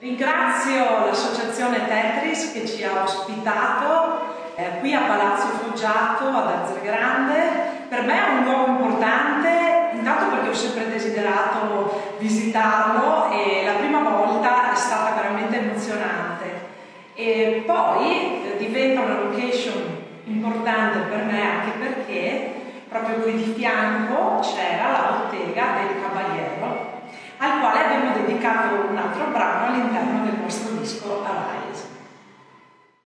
Ringrazio l'associazione Tetris che ci ha ospitato eh, qui a Palazzo Foggiato ad Arzergrande. Per me è un luogo importante, intanto perché ho sempre desiderato visitarlo e la prima volta è stata veramente emozionante. E poi eh, diventa una location importante per me anche perché proprio qui di fianco c'era la bottega del Cavaliero al quale abbiamo dedicato un